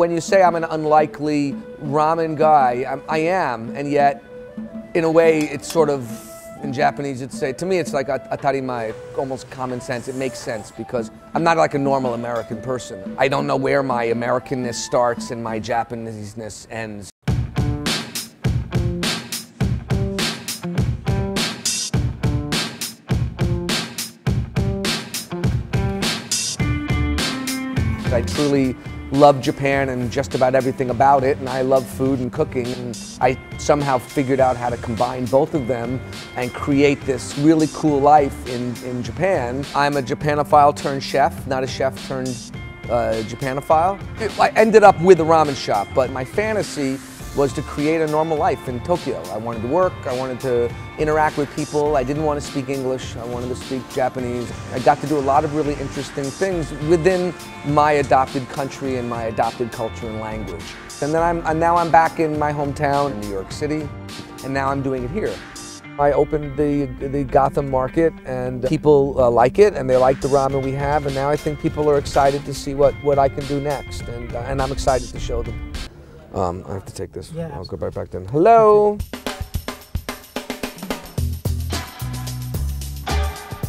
when you say I'm an unlikely ramen guy, I'm, I am, and yet, in a way, it's sort of in Japanese, it's say to me, it's like atarimae, almost common sense. It makes sense because I'm not like a normal American person. I don't know where my Americanness starts and my Japaneseness ends. I truly love Japan and just about everything about it, and I love food and cooking. And I somehow figured out how to combine both of them and create this really cool life in, in Japan. I'm a Japanophile turned chef, not a chef turned uh, Japanophile. I ended up with a ramen shop, but my fantasy was to create a normal life in Tokyo. I wanted to work, I wanted to interact with people, I didn't want to speak English, I wanted to speak Japanese. I got to do a lot of really interesting things within my adopted country and my adopted culture and language. And then I'm, and now I'm back in my hometown, New York City, and now I'm doing it here. I opened the, the Gotham market and people uh, like it and they like the ramen we have and now I think people are excited to see what, what I can do next and, uh, and I'm excited to show them. Um, I have to take this. Yeah. I'll go right back then. Hello.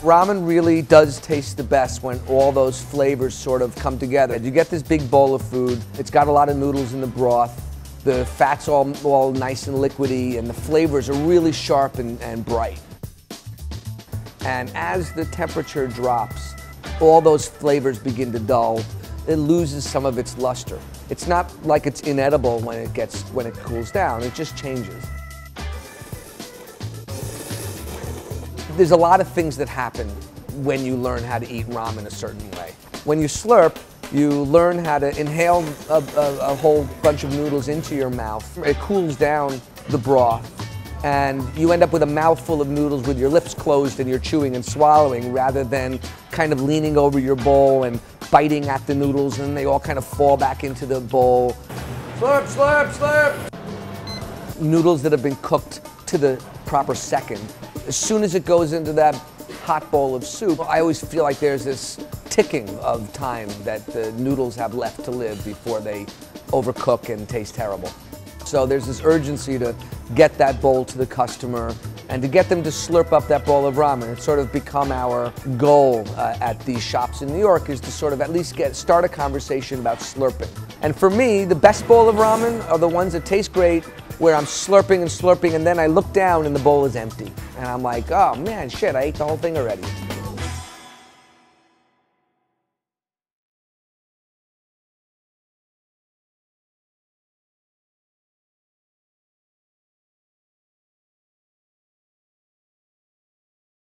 Ramen really does taste the best when all those flavors sort of come together. You get this big bowl of food. It's got a lot of noodles in the broth. The fat's all, all nice and liquidy, and the flavors are really sharp and, and bright. And as the temperature drops, all those flavors begin to dull. It loses some of its luster. It's not like it's inedible when it gets when it cools down. It just changes. There's a lot of things that happen when you learn how to eat ramen a certain way. When you slurp, you learn how to inhale a, a, a whole bunch of noodles into your mouth. It cools down the broth and you end up with a mouthful of noodles with your lips closed and you're chewing and swallowing rather than kind of leaning over your bowl and biting at the noodles and they all kind of fall back into the bowl. Slurp, slurp, slurp! Noodles that have been cooked to the proper second. As soon as it goes into that hot bowl of soup, I always feel like there's this ticking of time that the noodles have left to live before they overcook and taste terrible. So there's this urgency to get that bowl to the customer and to get them to slurp up that bowl of ramen. It's sort of become our goal uh, at these shops in New York is to sort of at least get start a conversation about slurping. And for me, the best bowl of ramen are the ones that taste great, where I'm slurping and slurping, and then I look down and the bowl is empty. And I'm like, oh man, shit, I ate the whole thing already.